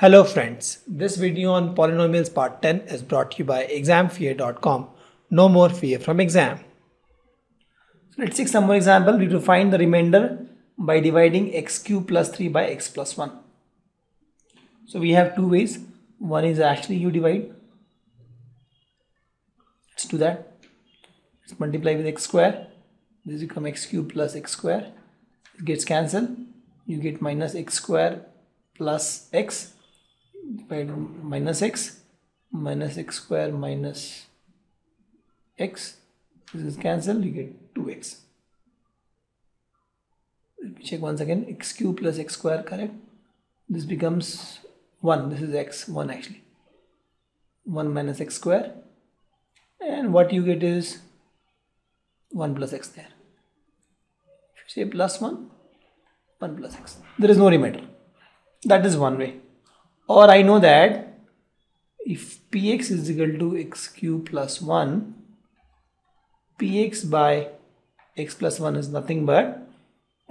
Hello friends, this video on polynomials part 10 is brought to you by examfear.com. No more fear from exam. So let's take some more example. We have to find the remainder by dividing x cube plus 3 by x plus 1. So we have two ways. One is actually you divide. Let's do that. Let's multiply with x square. This become x cube plus x square. It gets cancelled. You get minus x square plus x minus x minus x square minus x. This is cancelled you get 2x let me check once again. X cube plus x square correct? This becomes 1 this is x 1 actually. 1 minus x square. And what you get is 1 plus x there. If you say plus 1 1 plus x. There is no remainder. That is one way or I know that if px is equal to x cube plus 1 px by x plus 1 is nothing but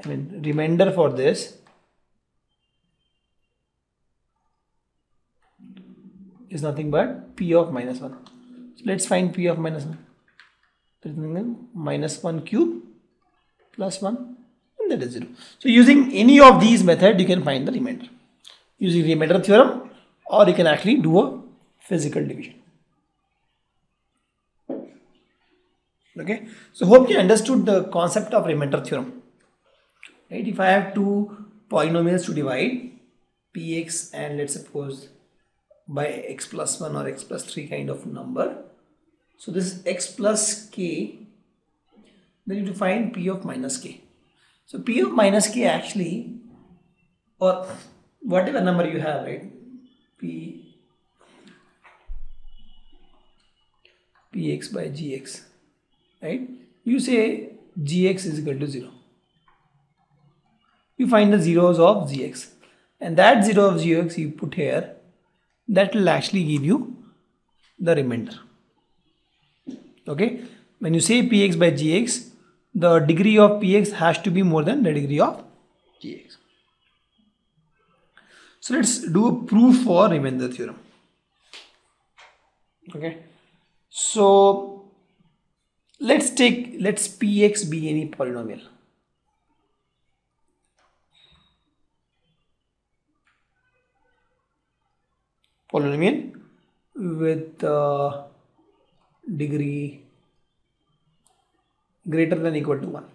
I mean remainder for this is nothing but p of minus 1 so let's find p of minus 1 minus 1 cube plus 1 and that is 0 so using any of these method you can find the remainder using remainder theorem or you can actually do a physical division. Okay, so hope you understood the concept of remainder theorem. Right, if I have two polynomials to divide px and let's suppose by x plus 1 or x plus 3 kind of number. So this is x plus k, then you need to find p of minus k. So p of minus k actually or whatever number you have, right? P px by gx, right? You say gx is equal to 0. You find the zeros of gx and that 0 of gx you put here that will actually give you the remainder. Okay, when you say px by gx, the degree of px has to be more than the degree of gx. So let's do a proof for remainder theorem. Okay. So let's take let's px be any polynomial. Polynomial with uh, degree greater than equal to 1.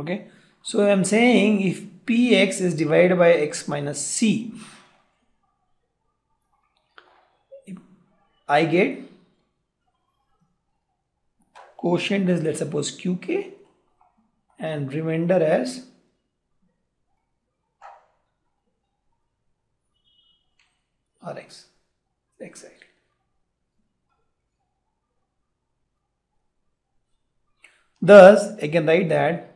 Okay so I'm saying if px is divided by x minus c, I get quotient is let's suppose qk and remainder as rx exactly. Thus, I can write that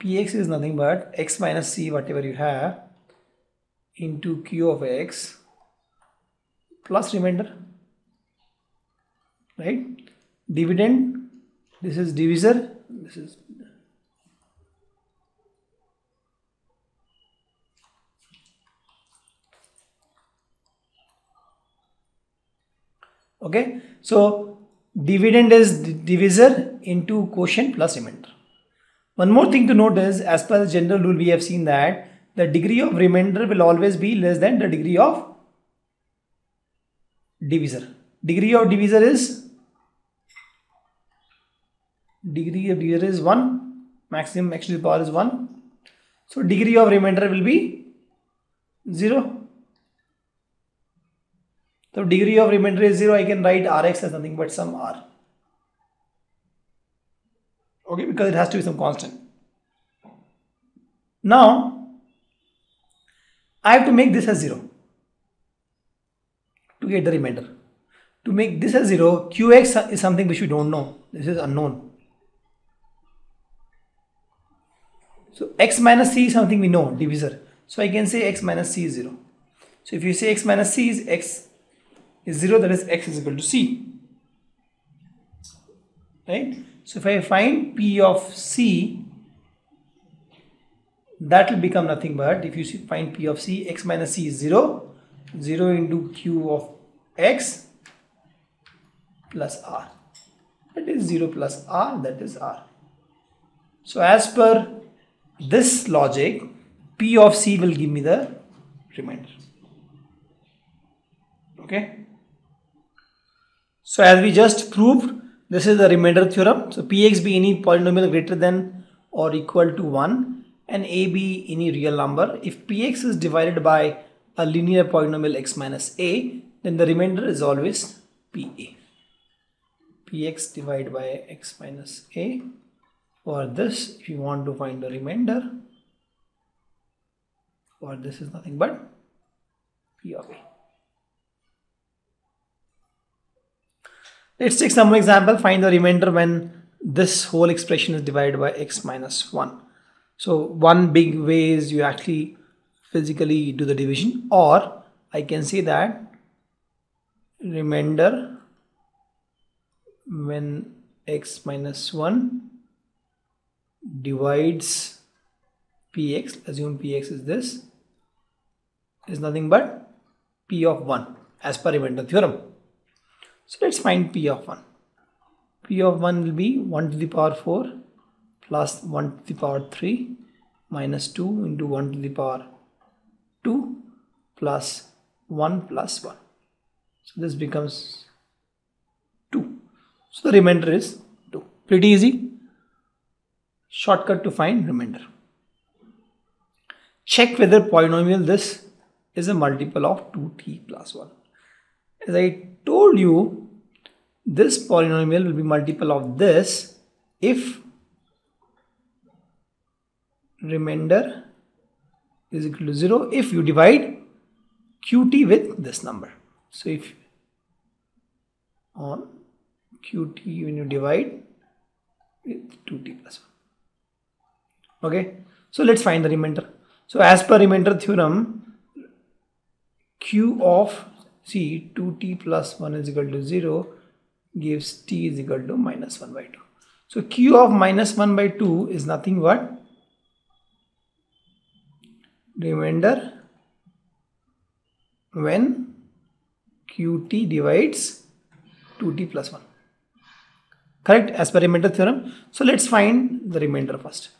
px is nothing but x minus c whatever you have into q of x plus remainder right? Dividend this is divisor this is okay? So dividend is divisor into quotient plus remainder one more thing to note is as per the general rule we have seen that the degree of remainder will always be less than the degree of divisor. Degree of divisor is degree of divisor is 1 maximum x to the power is 1 so degree of remainder will be 0 so degree of remainder is 0 I can write rx as nothing but some r okay because it has to be some constant. Now I have to make this as 0 to get the remainder. To make this as 0 qx is something which we don't know. This is unknown. So x minus c is something we know divisor. So I can say x minus c is 0 so if you say x minus c is x is 0 that is x is equal to c. Right so if I find P of C, that will become nothing but if you find p of c x minus c is 0 0 into q of x plus r. That is 0 plus r that is r. So as per this logic p of c will give me the remainder. Okay? So as we just proved this is the remainder theorem so px be any polynomial greater than or equal to 1 and a be any real number. If px is divided by a linear polynomial x minus a, then the remainder is always pa. px divided by x minus a. For this, if you want to find the remainder, for this is nothing but p of a. Let's take some example. Find the remainder when this whole expression is divided by x minus 1. So one big way is you actually physically do the division or I can say that remainder when x minus 1 divides px assume px is this is nothing but p of 1 as per remainder theorem so let's find p of 1 p of 1 will be 1 to the power 4 plus 1 to the power 3 minus 2 into 1 to the power 2 plus 1 plus 1. So this becomes 2. So the remainder is 2. Pretty easy. Shortcut to find remainder. Check whether polynomial this is a multiple of 2t plus 1. As I told you, this polynomial will be multiple of this if remainder is equal to 0 if you divide qt with this number. So if on qt when you divide with 2t plus 1. Okay, so let's find the remainder. So as per remainder theorem, q of c 2t plus 1 is equal to 0 gives t is equal to minus 1 by 2. So q of minus 1 by 2 is nothing but remainder when qt divides 2t plus 1 correct? As per remainder theorem. So let's find the remainder first.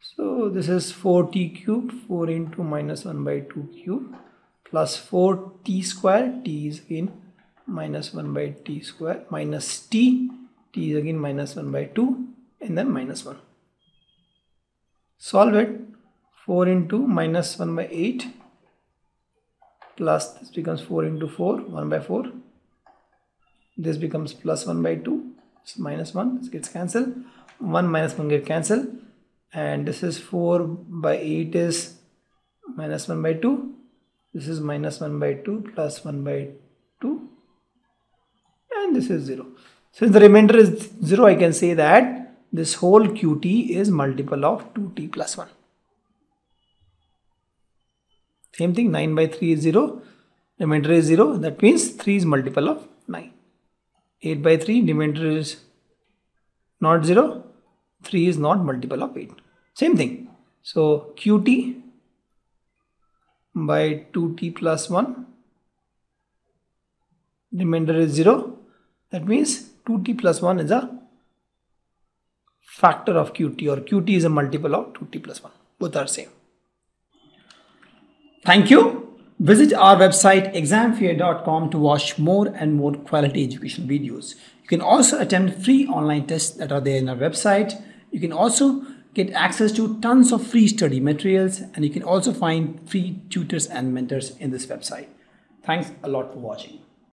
So this is 4t cube 4 into minus 1 by 2 cube plus 4t square t is again minus 1 by t square minus t t is again minus 1 by 2 and then minus 1 solve it. 4 into minus 1 by 8 plus this becomes 4 into 4 1 by 4 this becomes plus 1 by 2 it's minus 1 this gets cancelled. 1 minus 1 get cancelled and this is 4 by 8 is minus 1 by 2 this is minus 1 by 2 plus 1 by 2 and this is 0 since the remainder is 0 I can say that this whole qt is multiple of 2t plus 1 same thing 9 by 3 is 0. Remainder is 0. That means 3 is multiple of 9. 8 by 3 remainder is not 0. 3 is not multiple of 8. Same thing. So qt by 2t plus 1 remainder is 0 that means 2t plus 1 is a factor of qt or qt is a multiple of 2t plus 1 both are same Thank you. Visit our website examfear.com to watch more and more quality education videos. You can also attempt free online tests that are there in our website. You can also get access to tons of free study materials and you can also find free tutors and mentors in this website. Thanks a lot for watching.